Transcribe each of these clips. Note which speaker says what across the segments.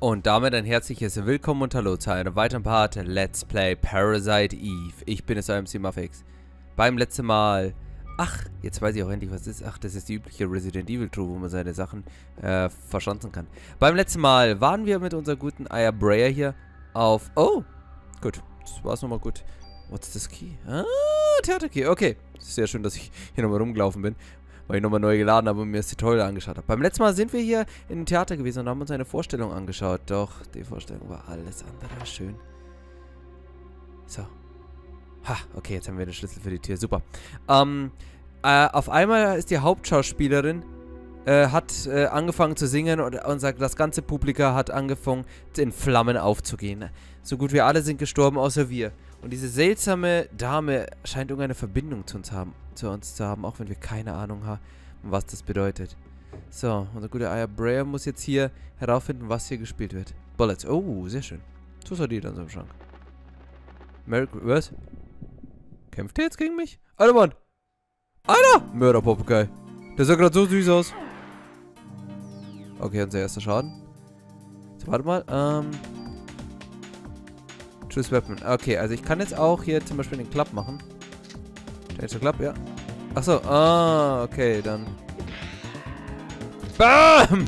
Speaker 1: Und damit ein herzliches Willkommen und Hallo zu einem weiteren Part Let's Play Parasite Eve. Ich bin es, euer MC Muffix. Beim letzten Mal... Ach, jetzt weiß ich auch endlich, was es ist. Ach, das ist die übliche Resident Evil Truhe, wo man seine Sachen äh, verschanzen kann. Beim letzten Mal waren wir mit unserer guten Aya Breyer hier auf... Oh, gut. Das war's nochmal gut. What's this key? Ah, Theaterkey. Okay. Sehr schön, dass ich hier nochmal rumgelaufen bin weil ich nochmal neu geladen habe und mir das Tutorial angeschaut habe. Beim letzten Mal sind wir hier in dem Theater gewesen und haben uns eine Vorstellung angeschaut. Doch, die Vorstellung war alles andere schön. So. Ha, okay, jetzt haben wir den Schlüssel für die Tür. Super. Ähm, äh, auf einmal ist die Hauptschauspielerin äh, hat äh, angefangen zu singen und, und sagt, das ganze Publikum hat angefangen in Flammen aufzugehen. So gut wie alle sind gestorben, außer wir. Und diese seltsame Dame scheint irgendeine Verbindung zu uns, haben, zu uns zu haben, auch wenn wir keine Ahnung haben, was das bedeutet. So, unser guter Aya Breyer muss jetzt hier herausfinden, was hier gespielt wird. Bullets. Oh, sehr schön. So sah die dann so im Schrank. Merrick, was? Kämpft der jetzt gegen mich? Alter Mann! Alter! Mörderpopokei. Der sah gerade so süß aus. Okay, unser erster Schaden. So, warte mal. Ähm... Choose Weapon. Okay, also ich kann jetzt auch hier zum Beispiel den Club machen. The Club, ja. Achso, ah, okay, dann. BAM!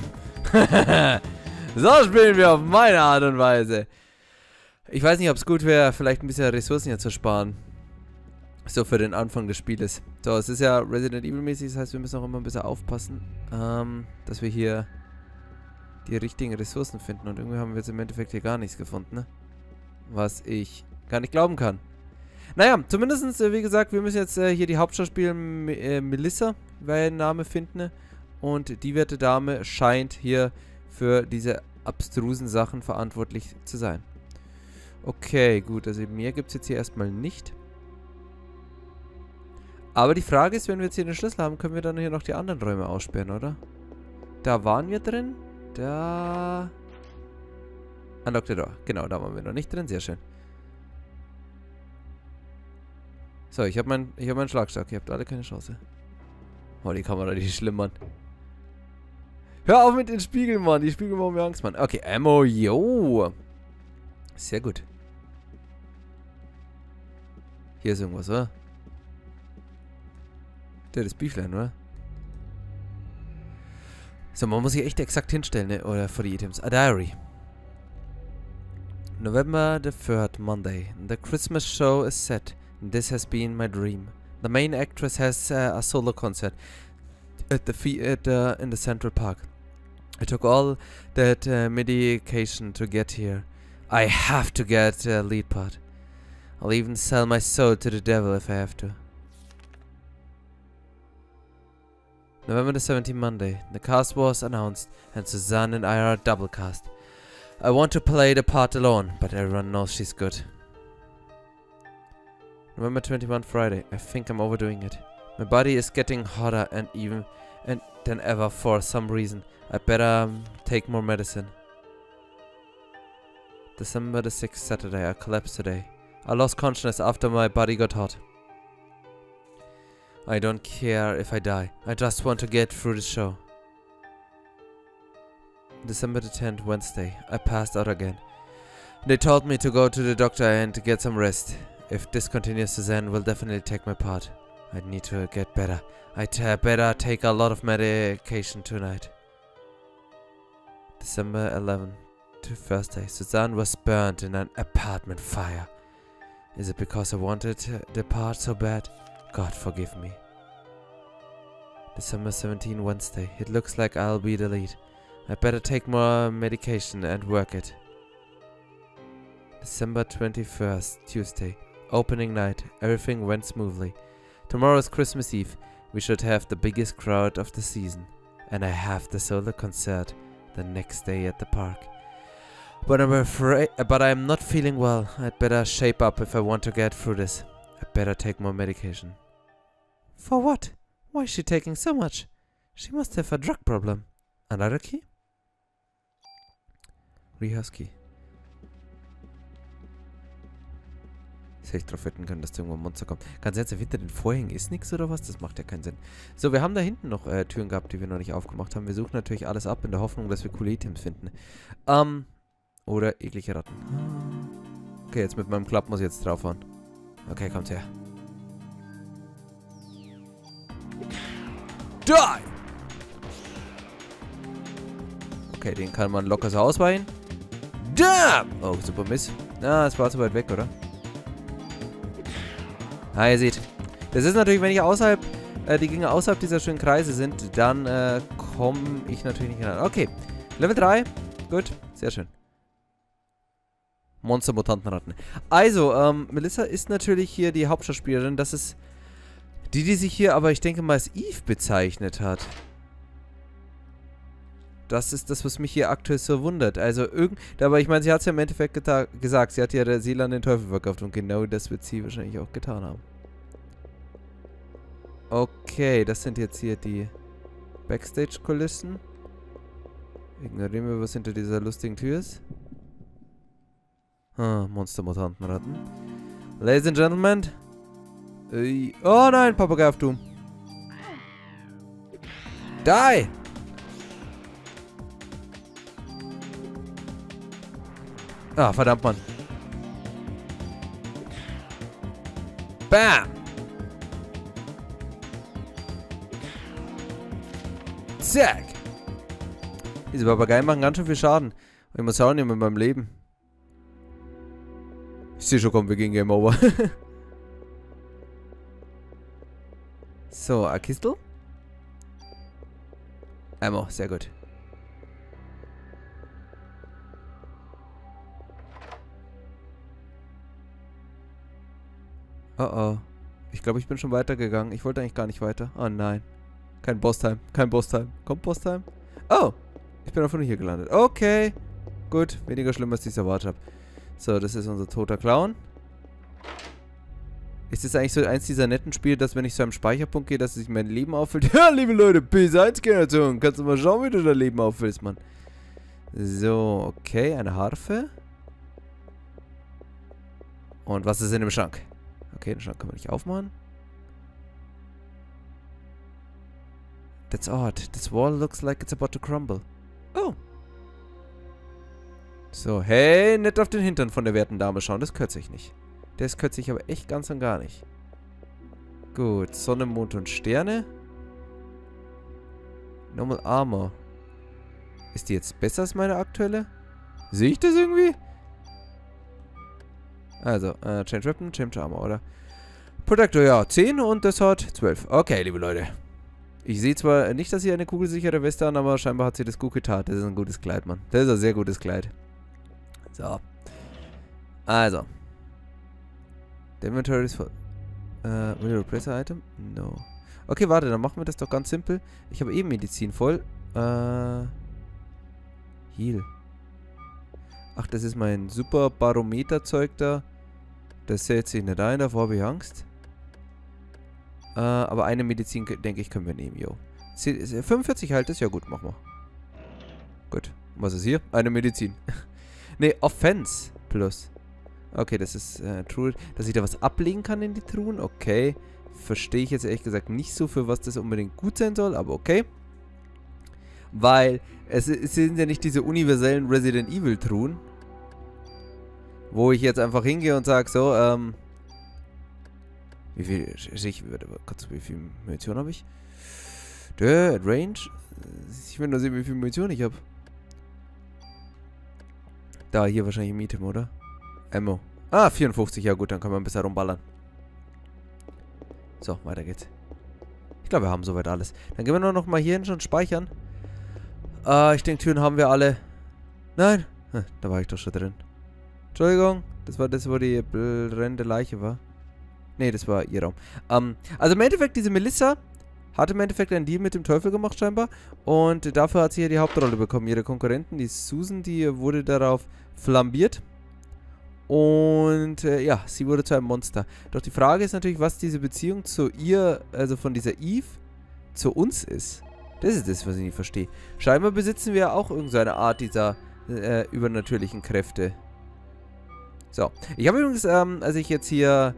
Speaker 1: so spielen wir auf meine Art und Weise. Ich weiß nicht, ob es gut wäre, vielleicht ein bisschen Ressourcen hier zu sparen. So für den Anfang des Spieles. So, es ist ja Resident Evil mäßig, das heißt, wir müssen auch immer ein bisschen aufpassen, ähm, dass wir hier die richtigen Ressourcen finden. Und irgendwie haben wir jetzt im Endeffekt hier gar nichts gefunden, ne? was ich gar nicht glauben kann. Naja, zumindest, äh, wie gesagt, wir müssen jetzt äh, hier die Hauptschauspielerin äh, Melissa, weil ihr Name finden. Und die werte Dame scheint hier für diese abstrusen Sachen verantwortlich zu sein. Okay, gut, also mehr gibt es jetzt hier erstmal nicht. Aber die Frage ist, wenn wir jetzt hier den Schlüssel haben, können wir dann hier noch die anderen Räume aussperren, oder? Da waren wir drin. Da... Unlock the door. Genau, da waren wir noch nicht drin. Sehr schön. So, ich habe meinen hab mein Schlagstock. Ihr habt alle keine Chance. Oh, die Kamera, die ist schlimm, Mann. Hör auf mit den Spiegeln, Mann. Die Spiegel machen mir Angst, Mann. Okay, Ammo, yo. Sehr gut. Hier ist irgendwas, oder? Der ist Beeflein, oder? So, man muss sich echt exakt hinstellen, ne? Oder vor die Items. A Diary. November the 3rd, Monday. The Christmas show is set. This has been my dream. The main actress has uh, a solo concert at the theater in the Central Park. I took all that uh, medication to get here. I have to get a lead part. I'll even sell my soul to the devil if I have to. November the 17th, Monday. The cast was announced, and Suzanne and I are double cast. I want to play the part alone, but everyone knows she's good. November 21 Friday. I think I'm overdoing it. My body is getting hotter and even and than ever for some reason. I better um, take more medicine. December the 6th, Saturday. I collapsed today. I lost consciousness after my body got hot. I don't care if I die. I just want to get through the show. December the 10th, Wednesday. I passed out again. They told me to go to the doctor and to get some rest. If this continues, Suzanne will definitely take my part. I need to get better. I better take a lot of medication tonight. December 11th to Thursday. Suzanne was burned in an apartment fire. Is it because I wanted the part so bad? God forgive me. December 17, Wednesday. It looks like I'll be the lead. I better take more medication and work it. December 21st, Tuesday. Opening night. Everything went smoothly. Tomorrow is Christmas Eve. We should have the biggest crowd of the season. And I have the solo concert the next day at the park. But I'm afraid, but I'm not feeling well. I'd better shape up if I want to get through this. I better take more medication. For what? Why is she taking so much? She must have a drug problem. Another key? Rihusky. Das hätte ich drauf wetten können, dass da irgendwo ein Monster kommt. Ganz ernsthaft, hinter den Vorhängen ist nichts oder was? Das macht ja keinen Sinn. So, wir haben da hinten noch äh, Türen gehabt, die wir noch nicht aufgemacht haben. Wir suchen natürlich alles ab in der Hoffnung, dass wir coole Items finden. Ähm, oder eklige Ratten. Okay, jetzt mit meinem Klapp muss ich jetzt draufhauen. Okay, kommt her. Die! Okay, den kann man locker so ausweichen. Damn! Oh, super Miss. Ah, es war zu weit weg, oder? Ah, ihr seht. Das ist natürlich, wenn ich außerhalb, äh, die Gegner außerhalb dieser schönen Kreise sind, dann äh, komme ich natürlich nicht ran. Okay, Level 3. Gut, sehr schön. Monster-Mutantenratten. Also, ähm, Melissa ist natürlich hier die Hauptschauspielerin. Das ist die, die sich hier aber, ich denke mal, als Eve bezeichnet hat. Das ist das, was mich hier aktuell so wundert. Also irgend... Aber ich meine, sie hat es ja im Endeffekt gesagt. Sie hat ja der Seele an den Teufel verkauft. Und genau das wird sie wahrscheinlich auch getan haben. Okay, das sind jetzt hier die Backstage-Kulissen. Ignorieren wir, was hinter dieser lustigen Tür ist. Ah, Monster-Mutantenratten. Ladies and Gentlemen. Oh nein, Papagei auf Doom. Die! Ah, verdammt, Mann. Bam! Zack! Diese Papageien machen ganz schön viel Schaden. Und ich muss auch nicht mit meinem Leben. Ich sehe schon, komm, wir gehen Game Over. so, a Kistel? Ammo, sehr gut. Oh oh. Ich glaube, ich bin schon weitergegangen. Ich wollte eigentlich gar nicht weiter. Oh nein. Kein Boss-Time. Kein Boss-Time. Kommt Boss-Time? Oh. Ich bin einfach nur hier gelandet. Okay. Gut. Weniger schlimm, als ich es erwartet habe. So, das ist unser toter Clown. Ist das eigentlich so eins dieser netten Spiele, dass wenn ich zu einem Speicherpunkt gehe, dass sich mein Leben auffüllt? Ja, liebe Leute, PS1-Generation. Kannst du mal schauen, wie du dein Leben auffüllst, Mann. So, okay. Eine Harfe. Und was ist in dem Schrank? Okay, den Schrank können wir nicht aufmachen. That's odd. This wall looks like it's about to crumble. Oh. So, hey, nicht auf den Hintern von der werten Dame schauen. Das kürze ich nicht. Das kürze ich aber echt ganz und gar nicht. Gut, Sonne, Mond und Sterne. Normal Armor. Ist die jetzt besser als meine aktuelle? Sehe ich das irgendwie? Also, äh, Change Weapon, Change Armor, oder? Protector, ja, 10 und das hat 12. Okay, liebe Leute. Ich sehe zwar nicht, dass sie eine kugelsichere Weste an, aber scheinbar hat sie das gut getan. Das ist ein gutes Kleid, Mann. Das ist ein sehr gutes Kleid. So. Also. Der Inventory ist voll. Äh, will you replace an item? No. Okay, warte, dann machen wir das doch ganz simpel. Ich habe eben Medizin voll. Äh. Heal. Ach, das ist mein super Barometer-Zeug da. Das setzt sich nicht ein, davor habe ich Angst. Äh, aber eine Medizin, denke ich, können wir nehmen, yo. 45 halt ist ja gut, machen wir. Gut. Was ist hier? Eine Medizin. ne, Offense plus. Okay, das ist äh, True. Dass ich da was ablegen kann in die Truhen. Okay. Verstehe ich jetzt ehrlich gesagt nicht so, für was das unbedingt gut sein soll, aber okay. Weil es, es sind ja nicht diese universellen Resident Evil Truhen, wo ich jetzt einfach hingehe und sage, so, ähm... Wie viel... Ich, wie viel Munition habe ich? Der Range? Ich will nur sehen, wie viel Munition ich habe. Da, hier wahrscheinlich im Item, oder? Ammo. Ah, 54. Ja gut, dann können wir ein bisschen rumballern. So, weiter geht's. Ich glaube, wir haben soweit alles. Dann gehen wir nur noch mal hier hin schon speichern. Äh, ich denke, Türen haben wir alle. Nein. Hm, da war ich doch schon drin. Entschuldigung, das war das, wo die brennende Leiche war. Nee, das war ihr Raum. Ähm, also im Endeffekt, diese Melissa hat im Endeffekt einen Deal mit dem Teufel gemacht scheinbar. Und dafür hat sie hier die Hauptrolle bekommen. Ihre Konkurrenten, die Susan, die wurde darauf flambiert. Und äh, ja, sie wurde zu einem Monster. Doch die Frage ist natürlich, was diese Beziehung zu ihr, also von dieser Eve, zu uns ist. Das ist das, was ich nicht verstehe. Scheinbar besitzen wir auch irgendeine Art dieser äh, übernatürlichen Kräfte. So. Ich habe übrigens, ähm, als ich jetzt hier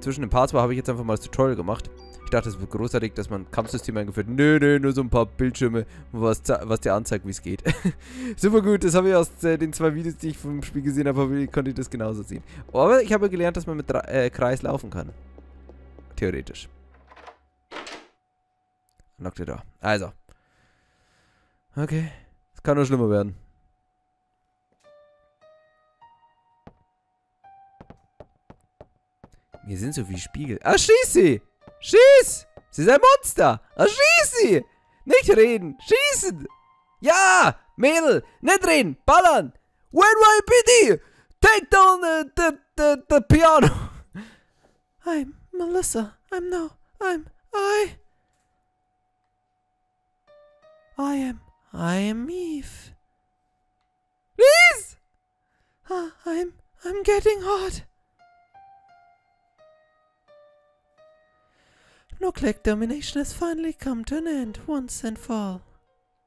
Speaker 1: zwischen den Parts war, habe ich jetzt einfach mal das Tutorial gemacht. Ich dachte, es wird großartig, dass man Kampfsystem eingeführt. Nö, nö, nur so ein paar Bildschirme, was, was dir anzeigt, wie es geht. Super gut, das habe ich aus äh, den zwei Videos, die ich vom Spiel gesehen habe, konnte ich das genauso sehen. Aber ich habe gelernt, dass man mit äh, Kreis laufen kann. Theoretisch. Knockt ihr da. Also. Okay. Es kann nur schlimmer werden. Hier sind so viele Spiegel. Ah, schieß sie! Schieß! Sie ist ein Monster! Ah, schieß sie! Nicht reden! Schießen! Ja! Mädel! Nicht reden! Ballern! NYPD! Take down the, the, the, the piano! I'm Melissa. I'm no. I'm I. I am. I am Eve. Please! Ah, I'm. I'm getting hot. Nucleic domination has finally come to an end once and for all.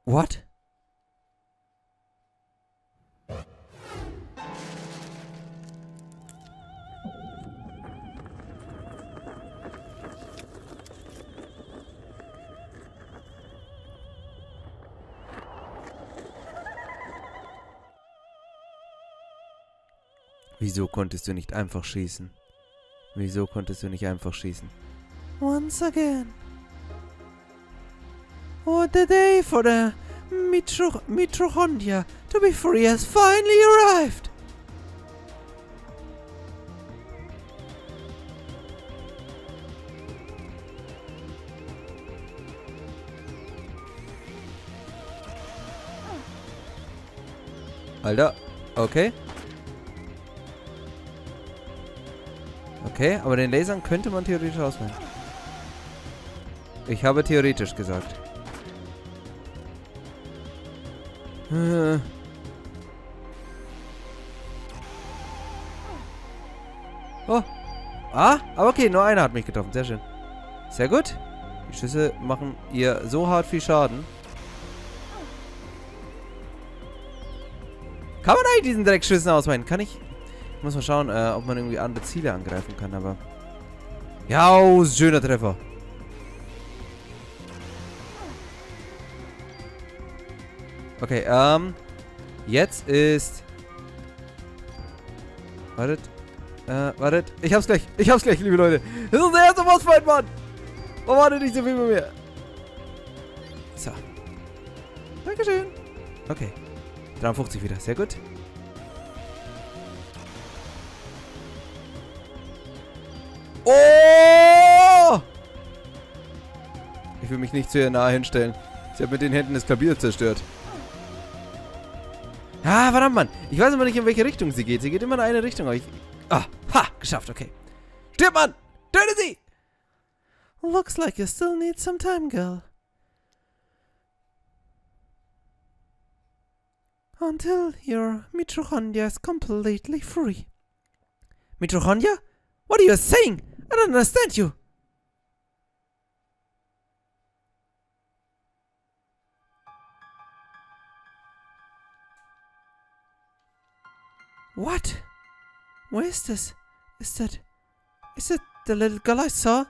Speaker 1: What? Wieso konntest du nicht einfach schießen? Wieso konntest du nicht einfach schießen? Once again. What the day for the Mitro Mitochondria to be free has finally arrived. Alter, okay. Okay, aber den Lasern könnte man theoretisch auswählen. Ich habe theoretisch gesagt. Äh. Oh. Ah, aber okay, nur einer hat mich getroffen. Sehr schön. Sehr gut. Die Schüsse machen ihr so hart viel Schaden. Kann man eigentlich diesen Dreckschüssen ausweichen? Kann ich... Muss mal schauen, äh, ob man irgendwie andere Ziele angreifen kann, aber... Ja, oh, schöner Treffer. Okay, ähm... Jetzt ist... Wartet. Äh, wartet. Ich hab's gleich. Ich hab's gleich, liebe Leute. Das ist unser erster Bossfight, Mann. Oh, wartet nicht so viel bei mir. So. Dankeschön. Okay. 53 wieder. Sehr gut. Oh! Ich will mich nicht zu ihr nahe hinstellen. Sie hat mit den Händen das Klavier zerstört. Ah, verdammt, Mann. Ich weiß immer nicht, in welche Richtung sie geht. Sie geht immer in eine Richtung. Aber ich... Ah, ha, geschafft, okay. Stirb, Mann! Töte sie! Looks like you still need some time, girl. Until your mitochondria is completely free. Mitochondria? What are you saying? I don't understand you. What? Where is this? Is that... Is it the little girl I saw?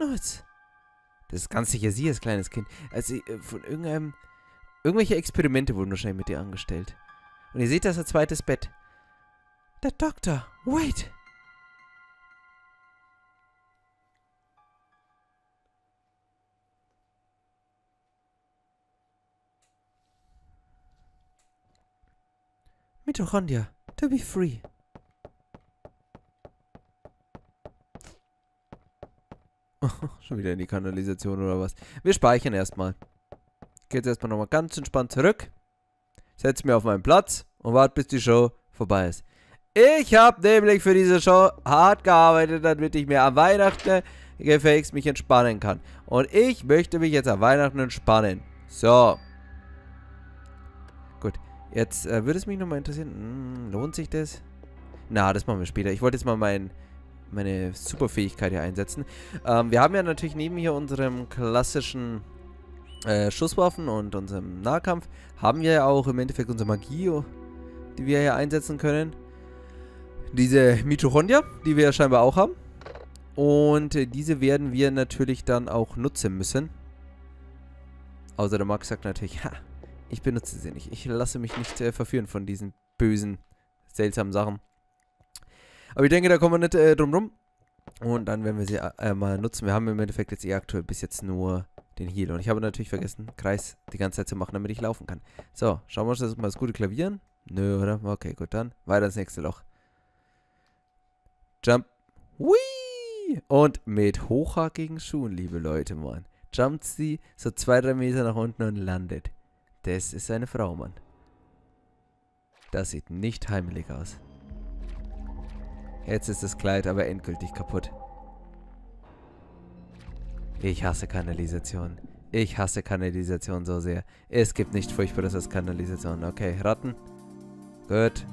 Speaker 1: No, it's... Das ist ganz sicher sie als kleines Kind. Also äh, von irgendeinem... Irgendwelche Experimente wurden wahrscheinlich mit ihr angestellt. Und ihr seht, das ist ein zweites Bett. Der Doktor. Wait. Mitochondria. To be free. Schon wieder in die Kanalisation oder was? Wir speichern erstmal. Jetzt erstmal nochmal ganz entspannt zurück. Setze mich auf meinen Platz und warte, bis die Show vorbei ist. Ich habe nämlich für diese Show hart gearbeitet, damit ich mir am Weihnachten gefälligst mich entspannen kann. Und ich möchte mich jetzt am Weihnachten entspannen. So. Jetzt äh, würde es mich nochmal interessieren. Hm, lohnt sich das? Na, das machen wir später. Ich wollte jetzt mal mein, meine Superfähigkeit hier einsetzen. Ähm, wir haben ja natürlich neben hier unserem klassischen äh, Schusswaffen und unserem Nahkampf, haben wir ja auch im Endeffekt unsere Magie, die wir hier einsetzen können. Diese Mitochondria, die wir ja scheinbar auch haben. Und äh, diese werden wir natürlich dann auch nutzen müssen. Außer der Max sagt natürlich, ha, ich benutze sie nicht. Ich lasse mich nicht äh, verführen von diesen bösen, seltsamen Sachen. Aber ich denke, da kommen wir nicht äh, drum rum. Und dann werden wir sie äh, mal nutzen. Wir haben im Endeffekt jetzt eh aktuell bis jetzt nur den Heal. Und ich habe natürlich vergessen, Kreis die ganze Zeit zu machen, damit ich laufen kann. So, schauen wir uns das mal das gute Klavieren. Nö, oder? Okay, gut, dann weiter ins nächste Loch. Jump. Whee! Und mit hochhackigen Schuhen, liebe Leute, Mann. Jumpt sie so zwei, drei Meter nach unten und landet. Das ist eine Frau, Mann. Das sieht nicht heimelig aus. Jetzt ist das Kleid aber endgültig kaputt. Ich hasse Kanalisation. Ich hasse Kanalisation so sehr. Es gibt nichts Furchtbares als Kanalisation. Okay, Ratten. Gut.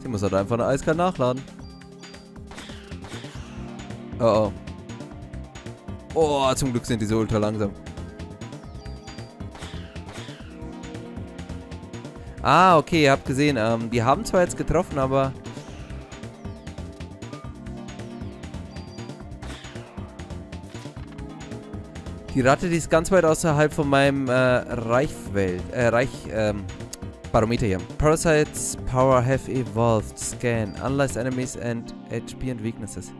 Speaker 1: Sie muss halt einfach eine eiskalt nachladen. Oh oh. Oh, zum Glück sind diese ultra langsam. Ah, okay, ihr habt gesehen, ähm, die haben zwar jetzt getroffen, aber... Die Ratte, die ist ganz weit außerhalb von meinem äh, Reichwelt, äh, Reich, ähm, Barometer hier. Parasites power have evolved. Scan. Analyze enemies and HP and weaknesses.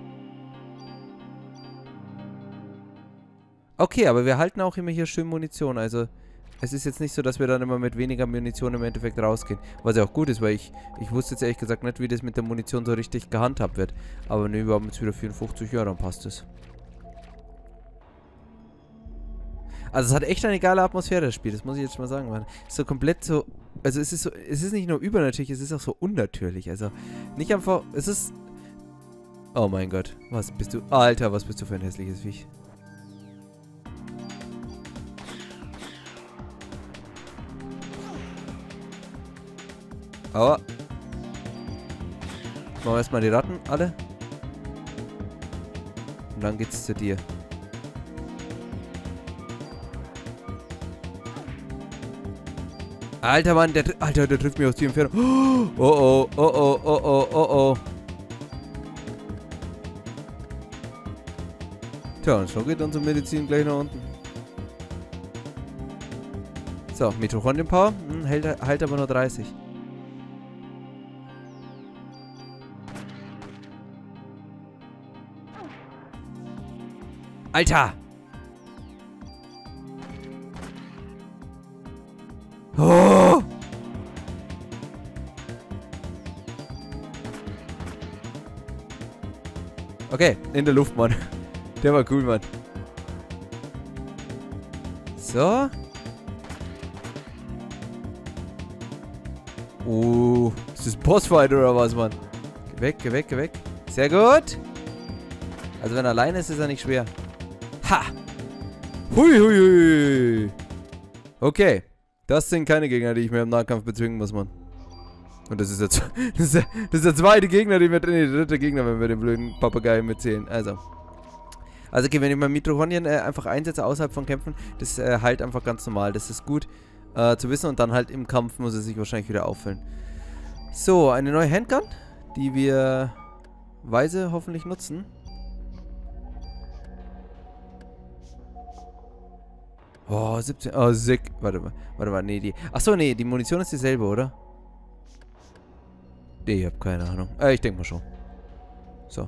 Speaker 1: Okay, aber wir halten auch immer hier schön Munition, also... Es ist jetzt nicht so, dass wir dann immer mit weniger Munition im Endeffekt rausgehen. Was ja auch gut ist, weil ich, ich wusste jetzt ehrlich gesagt nicht, wie das mit der Munition so richtig gehandhabt wird. Aber ne, wir haben jetzt wieder 54, ja, dann passt es. Also es hat echt eine geile Atmosphäre, das Spiel, das muss ich jetzt mal sagen, man. Ist so komplett so, also es ist so, es ist nicht nur übernatürlich, es ist auch so unnatürlich, also nicht einfach, es ist, oh mein Gott, was bist du, Alter, was bist du für ein hässliches Viech. Aber. Machen wir erstmal die Ratten, alle. Und dann geht's zu dir. Alter Mann, der, Alter, der trifft mich aus die Entfernung. Oh oh, oh oh, oh oh, oh oh. Tja, und schon geht unsere Medizin gleich nach unten. So, Mitochondrien Power. Hm, hält, halt aber nur 30. Alter! Oh! Okay, in der Luft, Mann. Der war cool, Mann. So. Oh, ist das Bossfight oder was, Mann? Geh weg, geh weg, geh weg. Sehr gut. Also wenn er alleine ist, ist er nicht schwer. Ha! Hui, hui, hui. Okay. Das sind keine Gegner, die ich mir im Nahkampf bezwingen muss, Mann. Und das ist jetzt das ist, der, das ist der zweite Gegner, den wir nee, der dritte Gegner, wenn wir den blöden Papagei mitzählen. Also. Also okay, wenn ich mein Mitochondrien äh, einfach einsetze außerhalb von Kämpfen, das äh, halt einfach ganz normal. Das ist gut äh, zu wissen und dann halt im Kampf muss es sich wahrscheinlich wieder auffüllen. So, eine neue Handgun, die wir weise hoffentlich nutzen. Oh, 17. Oh, sick. Warte mal. Warte mal, nee, die. Achso, nee, die Munition ist dieselbe, oder? Nee, ich hab keine Ahnung. Äh, ich denke mal schon. So.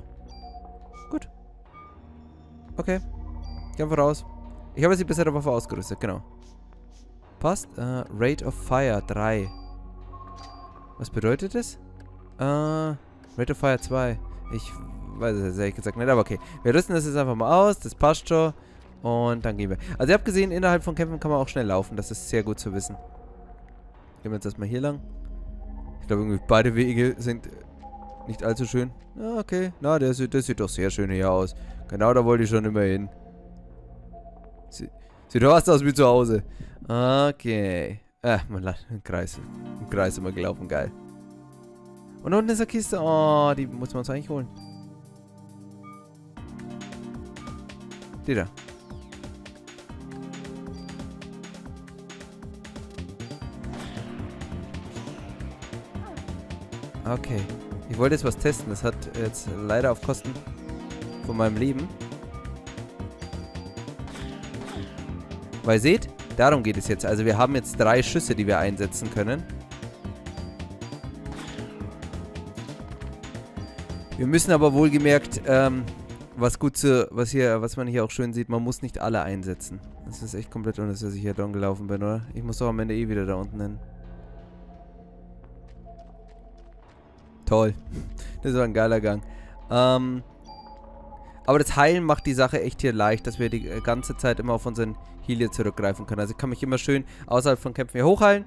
Speaker 1: Gut. Okay. Gehen wir raus. Ich habe jetzt die bessere Waffe ausgerüstet, genau. Passt. Uh, Rate of Fire 3. Was bedeutet das? Uh, Rate of Fire 2. Ich weiß es ehrlich gesagt nicht, aber okay. Wir rüsten das jetzt einfach mal aus. Das passt schon. Und dann gehen wir. Also ihr habt gesehen, innerhalb von Kämpfen kann man auch schnell laufen. Das ist sehr gut zu wissen. Gehen wir jetzt erstmal hier lang. Ich glaube, irgendwie beide Wege sind nicht allzu schön. Okay. Na, der sieht, das sieht doch sehr schön hier aus. Genau da wollte ich schon immer hin. Sie, sieht doch aus wie zu Hause. Okay. Ah, man im Kreis. Im Kreis immer gelaufen. Geil. Und unten ist eine Kiste. Oh, die muss man uns eigentlich holen. Die da. Okay. Ich wollte jetzt was testen. Das hat jetzt leider auf Kosten von meinem Leben. Weil seht, darum geht es jetzt. Also wir haben jetzt drei Schüsse, die wir einsetzen können. Wir müssen aber wohlgemerkt, ähm, was gut zu, was hier, was man hier auch schön sieht, man muss nicht alle einsetzen. Das ist echt komplett unnötig, dass ich hier dran gelaufen bin, oder? Ich muss doch am Ende eh wieder da unten hin. Toll. Das war ein geiler Gang. Ähm, aber das Heilen macht die Sache echt hier leicht, dass wir die äh, ganze Zeit immer auf unseren Heal hier zurückgreifen können. Also ich kann mich immer schön außerhalb von Kämpfen hier hochheilen.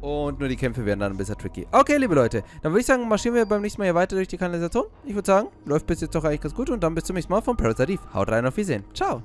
Speaker 1: Und nur die Kämpfe werden dann ein bisschen tricky. Okay, liebe Leute. Dann würde ich sagen, marschieren wir beim nächsten Mal hier weiter durch die Kanalisation. Ich würde sagen, läuft bis jetzt doch eigentlich ganz gut. Und dann bis zum nächsten Mal von Parasite. Haut rein, auf Wiedersehen. Ciao.